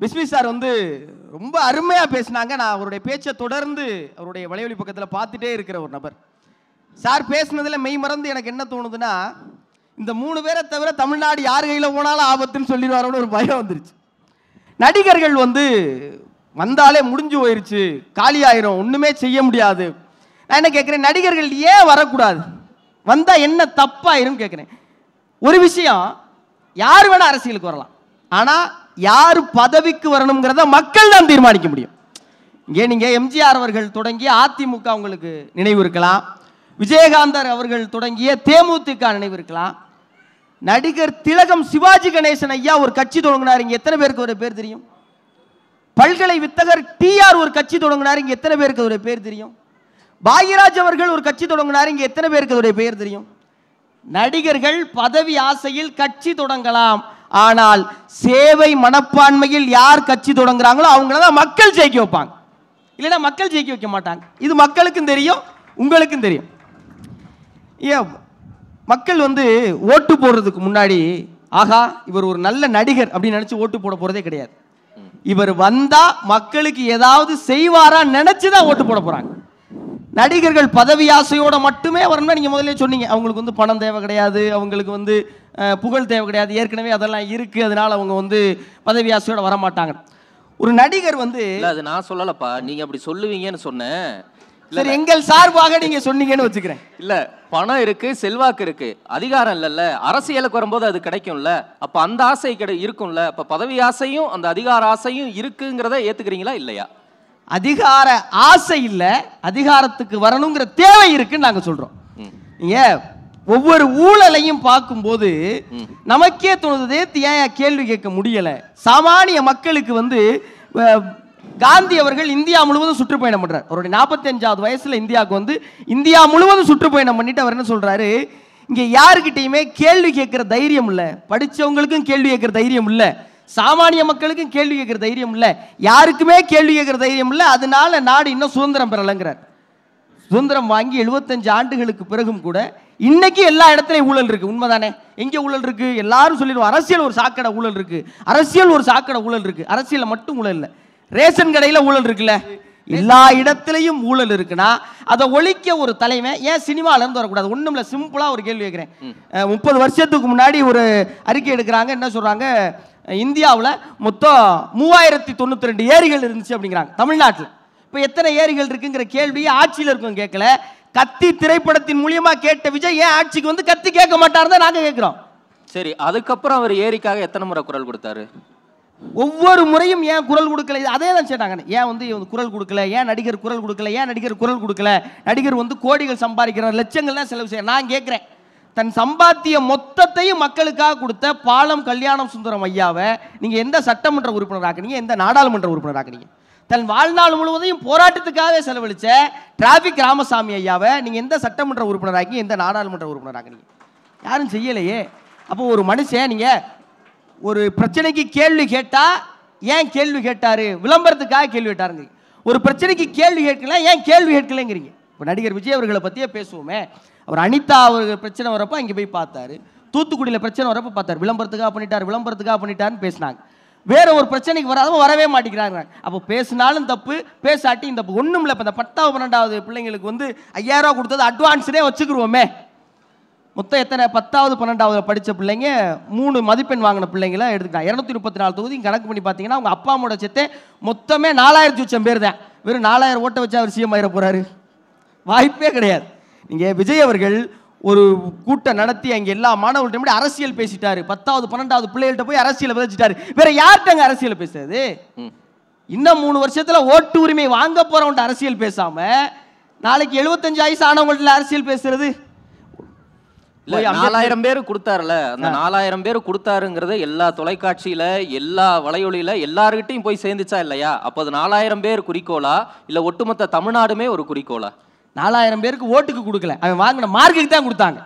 Bismi sir வந்து ரொம்ப அருமையாக பேசினாங்க. நான் அவருடைய பேச்சை தொடர்ந்து அவருடைய வலைவலி பக்கத்தில் பார்த்துட்டே இருக்கிற ஒரு நபர். சார் பேசுனதில் மெய் மறந்து எனக்கு என்ன தோணுதுன்னா இந்த மூணு பேரை தவிர தமிழ்நாடு யார் கையில் போனாலும் ஆபத்துன்னு சொல்லிடுவாரோன்னு ஒரு பயம் வந்துருச்சு. நடிகர்கள் வந்து வந்தாலே முடிஞ்சு போயிருச்சு காலியாயிரும் ஒன்றுமே செய்ய முடியாது. நான் என்ன கேட்குறேன் நடிகர்கள் ஏன் வரக்கூடாது? வந்தால் என்ன தப்பாயிரும் கேட்குறேன் ஒரு விஷயம் யார் வேணால் அரசியலுக்கு வரலாம். ஆனால் யார் பதவிக்கு வரணுங்கிறத மக்கள் தான் தீர்மானிக்க முடியும். இங்கே நீங்கள் எம்ஜிஆர் அவர்கள் தொடங்கிய அதிமுக உங்களுக்கு நினைவு இருக்கலாம். விஜயகாந்தர் அவர்கள் தொடங்கிய தேமுதிக நினைவு இருக்கலாம். நடிகர் திலகம் சிவாஜி கணேசன் ஐயா ஒரு கட்சி தொடங்கினார். இங்கே எத்தனை பேருக்கு ஒரு பேர் தெரியும்? பல்கலை வித்தகர் டிஆர் ஒரு கட்சி தொடங்கினார். இங்கே எத்தனை பேருக்கு ஒரு பேர் தெரியும்? பாகியராஜ் அவர்கள் ஒரு கட்சி தொடங்கினார். இங்கே எத்தனை பேருக்கு ஒரு பேர் தெரியும்? நடிகர்கள் பதவி ஆசையில் கட்சி தொடங்கலாம். ஆனால் சேவை மனப்பான்மையில் யார் கட்சி தொடங்குறாங்களோ அவங்கள தான் மக்கள் ஜெயிக்க வைப்பாங்க. இல்லைன்னா மக்கள் ஜெயிக்க வைக்க மாட்டாங்க. இது மக்களுக்கும் தெரியும் உங்களுக்கும் தெரியும். ஏன் மக்கள் வந்து ஓட்டு போடுறதுக்கு முன்னாடி ஆகா இவர் ஒரு நல்ல நடிகர் அப்படின்னு நினச்சி ஓட்டு போட போகிறதே கிடையாது. இவர் வந்தா மக்களுக்கு ஏதாவது செய்வாரா நினச்சி தான் ஓட்டு போட போகிறாங்க நடிகர்கள் பதவி ஆசையோட மட்டுமே வரணும்னா நீங்கள் முதல்ல சொன்னீங்க அவங்களுக்கு வந்து பணம் தேவை கிடையாது அவங்களுக்கு வந்து புகழ் தேவை கிடையாது. ஏற்கனவே அதெல்லாம் இருக்கு. அதனால அவங்க வந்து பதவி ஆசையோட வர மாட்டாங்க ஒரு நடிகர் வந்து இல்ல அது நான் சொல்லலப்பா. நீங்க அப்படி சொல்லுவீங்கன்னு சொன்னேன். இல்ல சரி எங்கள் சார்பாக நீங்க சொன்னீங்கன்னு வச்சுக்கிறேன். இல்ல பணம் இருக்கு செல்வாக்கு இருக்கு. அதிகாரம் இல்லைல்ல. அரசியலுக்கு வரும்போது அது கிடைக்கும்ல. அப்ப அந்த ஆசை கிடை இருக்கும்ல. அப்ப பதவி ஆசையும் அந்த அதிகார ஆசையும் இருக்குங்கிறத ஏத்துக்கிறீங்களா இல்லையா? அதிகார ஆசை இல்ல. அதிகாரத்துக்கு வரணுங்கிற தேவை இருக்குன்னு நாங்க சொல்றோம். ம். ஒவ்வொரு ஊழலையும் பார்க்கும்போது நமக்கே தோணுது "ஏத்து ஏன் கேள்வி கேட்க முடியல? சாமானிய மக்களுக்கு வந்து காந்தி அவர்கள் இந்தியா முழுவதும் சுற்றுப்பயணம் பண்றார். அவருடைய நாற்பத்தஞ்சாவது வயசுல இந்தியாவுக்கு வந்து இந்தியா முழுவதும் சுற்றுப்பயணம் பண்ணிட்டு அவர் என்ன சொல்றாரு? இங்க யாருக்கிட்டையுமே கேள்வி கேட்கிற தைரியம் இல்ல. படிச்சவங்களுக்கும் கேள்வி கேட்கிற தைரியம் இல்ல. சாமானிய மக்களுக்கும் கேள்வி கேட்கிற தைரியம் இல்ல. யாருக்குமே கேள்வி கேட்கிற தைரியம் இல்ல. அதனால நாடு இன்னும் சுதந்திரம் பெறலைங்கிறார். சுதந்திரம் வாங்கி 75 ஆண்டுகளுக்கு பிறகும் கூட இன்னைக்கு எல்லா இடத்துலயும் ஊழல் இருக்கு. உண்மைதானே? எங்க ஊழல் இருக்கு? எல்லாரும் சொல்லிடுவோம். அரசியல் ஒரு சாக்கடை ஊழல் இருக்கு. அரசியல் ஒரு சாக்கடை ஊழல் இருக்கு. அரசியல்ல மட்டும் ஊழல் இல்ல. ரேஷன் கடையில ஊழல் இருக்குல்ல? எல்லா இடத்துலயும் ஊழல் இருக்குன்னா அதை ஒழிக்க ஒரு தலைவன் ஏன் சினிமால இருந்து வரக்கூடாது? ஒண்ணும் இல்ல சிம்பிளா ஒரு கேள்வி கேட்கிறேன். முப்பது வருஷத்துக்கு முன்னாடி ஒரு அறிக்கை எடுக்கிறாங்க. என்ன சொல்றாங்க? இந்தியாவில் மொத்தம் மூவாயிரத்தி தொண்ணூத்தி ரெண்டு ஏரிகள் இருந்துச்சு அப்படிங்கிறாங்க. தமிழ்நாட்டில். இப்போ எத்தனை ஏரிகள் இருக்குங்கிற கேள்வி ஆட்சியில் இருக்கும் கேட்கல. கத்தி திரைப்படத்தின் மூலியமா கேட்ட விஜய் ஏன் ஆட்சிக்கு வந்து கத்தி கேட்க மாட்டாருன்னு நாங்க கேட்கிறோம். சரி அதுக்கப்புறம் அவர் ஏரிக்காக எத்தனை முறை குரல் கொடுத்தாரு? ஒவ்வொரு முறையும் ஏன் குரல் கொடுக்கல? அதே தான் சேட்டாங்க ஏன் வந்து குரல் கொடுக்கல? ஏன் நடிகர் குரல் கொடுக்கல? ஏன் நடிகர் குரல் கொடுக்கல? நடிகர் வந்து கோடிகள் சம்பாதிக்கிறார். லட்சங்கள்லாம் செலவு செய்ய நான் கேட்குறேன். தன் சம்பாத்திய மொத்தத்தையும் மக்களுக்காக கொடுத்த பாலம் கல்யாணம் சுந்தரம் ஐயாவை நீங்க எந்த சட்டமன்ற உறுப்பினர் ஆக்குனீங்க எந்த நாடாளுமன்ற உறுப்பினர் ஆக்குனீங்க தன் வாழ்நாள் முழுவதையும் போராட்டத்துக்காகவே செலவழிச்ச டிராபிக் ராமசாமி ஐயாவை நீங்கள் எந்த சட்டமன்ற உறுப்பினர் எந்த நாடாளுமன்ற உறுப்பினர் நீங்கள் யாரும் செய்யலையே. அப்போ ஒரு மனுஷன் நீங்கள் ஒரு பிரச்சனைக்கு கேள்வி கேட்டால் ஏன் கேள்வி கேட்டார்? விளம்பரத்துக்காக கேள்வி கேட்டாருங்க. ஒரு பிரச்சனைக்கு கேள்வி கேட்கல ஏன் கேள்வி கேட்கலங்கிறீங்க? இப்போ நடிகர் விஜய் அவர்களை பற்றியே பேசுவோமே. அவர் அனிதா அவர்கள் பிரச்சனை வரப்போ அங்கே போய் பார்த்தாரு. தூத்துக்குடியில் பிரச்சனை வரப்போ பார்த்தாரு. விளம்பரத்துக்காக பண்ணிட்டார் விளம்பரத்துக்காக பண்ணிட்டாருன்னு பேசினாங்க. வேற ஒரு பிரச்சனைக்கு வராதவங்க வரவே மாட்டேங்கிறாங்க. அப்போ பேசினாலும் தப்பு பேசாட்டி இந்த தப்பு. ஒன்றும் இல்லை இப்போ இந்த பத்தாவது பன்னெண்டாவது பிள்ளைங்களுக்கு வந்து ஐயாயிரம் கொடுத்தது அட்வான்ஸ்னே வச்சுக்கிருவோமே. மொத்தம் எத்தனை? பத்தாவது பன்னெண்டாவது படித்த பிள்ளைங்க மூணு மதிப்பெண் வாங்கின பிள்ளைங்கள எடுத்துக்கிட்டாங்க. இரநூத்தி முப்பத்தி நாலு தொகுதி கணக்கு பண்ணி பார்த்தீங்கன்னா அவங்க அப்பா அம்மோட சத்தே மொத்தமே நாலாயிரத்தி உச்சம் பேர் தான். வெறும் நாலாயிரம் ஓட்டை வச்சு அவர் சிஎம் போகிறாரு வாய்ப்பே கிடையாது. நீங்கள் விஜய் அவர்கள் ஒரு கூட்டம் நடத்தி அங்கே எல்லா மாணவர்கள்ட்ட அரசியல் பேசிட்டாரு. பத்தாவது பன்னெண்டாவது பிள்ளைகள்கிட்ட போய் அரசியலை விதைச்சிட்டாரு. வேற யார்கிட்ட அங்கே அரசியல் பேசுறது. இன்னும் மூணு வருஷத்துல ஓட்டு உரிமை வாங்க போறவன்ட்ட அரசியல் பேசாம நாளைக்கு 75 வயசு ஆனவங்கள்ட்ட அரசியல் பேசுறது? நாலாயிரம் பேர் கொடுத்தாருல. அந்த நாலாயிரம் பேர் கொடுத்தாருங்கிறது எல்லா தொலைக்காட்சியில எல்லா வலையொலியில எல்லார்கிட்டையும் போய் சேர்ந்துச்சா இல்லையா? அப்போ அது நாலாயிரம் பேர் குறிக்கோளா? இல்ல ஒட்டுமொத்த தமிழ்நாடுமே ஒரு குறிக்கோளா? நாலாயிரம் பேருக்கு ஓட்டுக்கு கொடுக்கல. அவன் வாங்கின மார்க்குக்கு தான் கொடுத்தாங்க.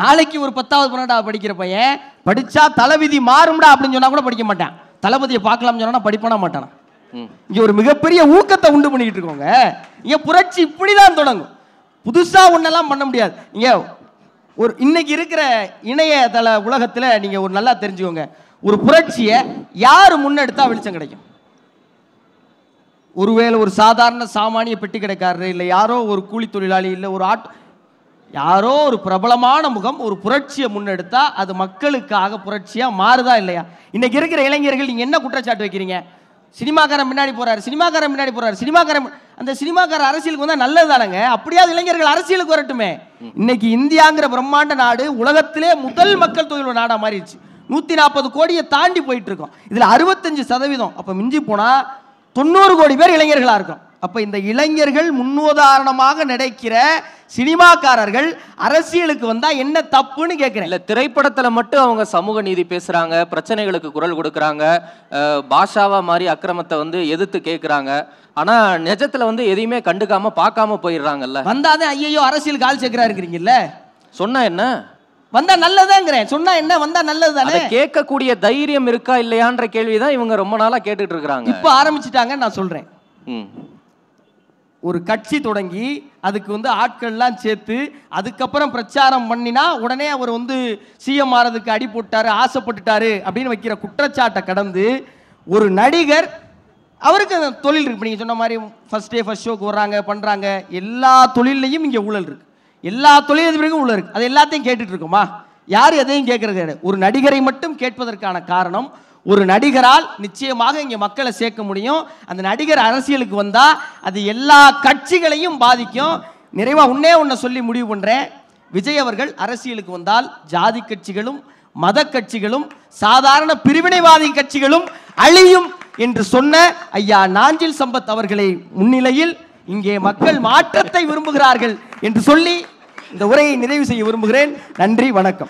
நாளைக்கு ஒரு பத்தாவது பன்னெண்டாவது படிக்கிற பையன் படிச்சா தலைவிதி மாறும்டா அப்படின்னு சொன்னா கூட படிக்க மாட்டான். தளபதியை பார்க்கலாம்னு சொன்னா படிப்பானா மாட்டானா? இங்க ஒரு மிகப்பெரிய ஊக்கத்தை உண்டு பண்ணிக்கிட்டு இருக்கோங்க. இங்க புரட்சி இப்படிதான் தொடங்கும். புதுசா ஒண்ணெல்லாம் பண்ண முடியாது. இங்க ஒரு இன்னைக்கு இருக்கிற இணையதள உலகத்துல நீங்க ஒரு நல்லா தெரிஞ்சுக்கோங்க. ஒரு புரட்சியை யார் முன்னெடுத்தா வெளிச்சம் கிடைக்கும்? ஒருவேளை ஒரு சாதாரண சாமானிய பெட்டி கடைக்காரர் இல்லை யாரோ ஒரு கூலி தொழிலாளி இல்லை ஒரு ஆட் யாரோ ஒரு பிரபலமான முகம் ஒரு புரட்சியை முன்னெடுத்தா அது மக்களுக்காக புரட்சியாக மாறுதா இல்லையா? இன்னைக்கு இருக்கிற இளைஞர்கள் நீங்கள் என்ன குற்றச்சாட்டு வைக்கிறீங்க? சினிமாக்காரன் முன்னாடி போறாரு சினிமாக்காரன் பின்னாடி போறாரு சினிமாக்காரன் அந்த சினிமாக்கார அரசியலுக்கு வந்தால் நல்லது தானங்க? அப்படியாவது இளைஞர்கள் அரசியலுக்கு வரட்டுமே. இன்னைக்கு இந்தியாங்கிற பிரம்மாண்ட நாடு உலகத்திலே முதல் மக்கள் தொகை நாடாக மாறிடுச்சு. நூற்றி நாற்பது கோடியை தாண்டி போயிட்டு இருக்கோம். இதில் அறுபத்தஞ்சு சதவீதம். அப்போ மிஞ்சி போனால் தொண்ணூறு கோடி பேர் இளைஞர்களா இருக்கும் அப்ப இந்த இளைஞர்கள் முன்னுதாரணமாக நடக்கிற சினிமாக்காரர்கள் அரசியலுக்கு வந்தா என்ன தப்புன்னு கேட்கிறேன் இல்ல திரைப்படத்துல மட்டும் அவங்க சமூக நீதி பேசுறாங்க பிரச்சனைகளுக்கு குரல் கொடுக்கறாங்க பாஷாவா மாதிரி அக்கிரமத்தை வந்து எதிர்த்து கேக்குறாங்க. ஆனா நிஜத்துல வந்து எதையுமே கண்டுக்காம பார்க்காம போயிடுறாங்கல்ல. வந்தாதான் ஐயோ அரசியலுக்கு ஆள் சேர்க்கிறா இருக்கிறீங்கல்ல சொன்னா என்ன? வந்தா நல்லதாங்கிறேன். சொன்னா என்ன? வந்தா நல்லது தானே கேட்கக்கூடிய தைரியம் இருக்கா இல்லையான்ற கேள்விதான் இவங்க ரொம்ப நாளா கேட்டுட்டு இருக்காங்க இப்ப ஆரம்பிச்சிட்டாங்கன்னு நான் சொல்றேன். ஒரு கட்சி தொடங்கி அதுக்கு வந்து ஆட்கள்லாம் சேர்த்து அதுக்கப்புறம் பிரச்சாரம் பண்ணினா உடனே அவர் வந்து சிஎம் ஆறதுக்கு அடி போட்டாரு ஆசைப்பட்டுட்டாரு அப்படின்னு வைக்கிற குற்றச்சாட்டை கடந்து ஒரு நடிகர் அவருக்கு தொழில் இருக்கு. இப்ப நீங்க சொன்ன மாதிரி ஃபர்ஸ்ட் டே ஃபர்ஸ்ட் ஷோக்கு வர்றாங்க பண்றாங்க எல்லா தொழிலையும் இங்க ஊழல் இருக்கு. எல்லா தொழிலதிபர்களும் உள்ள இருக்கு. அது எல்லாத்தையும் கேட்டுட்டு இருக்கோமா? யார் எதையும் கேட்கறது கிடையாது. ஒரு நடிகரை மட்டும் கேட்பதற்கான காரணம் ஒரு நடிகரால் நிச்சயமாக இங்கே மக்களை சேர்க்க முடியும். அந்த நடிகர் அரசியலுக்கு வந்தால் அது எல்லா கட்சிகளையும் பாதிக்கும். நிறைவாக உன்னே ஒன்றை சொல்லி முடிவு பண்ணுறேன் விஜய் அவர்கள் அரசியலுக்கு வந்தால் ஜாதி கட்சிகளும் மத கட்சிகளும் சாதாரண பிரிவினைவாதி கட்சிகளும் அழியும் என்று சொன்ன ஐயா நாஞ்சில் சம்பத் அவர்களை முன்னிலையில் இங்கே மக்கள் மாற்றத்தை விரும்புகிறார்கள் என்று சொல்லி இந்த உரையை நிறைவு செய்ய விரும்புகிறேன். நன்றி வணக்கம்.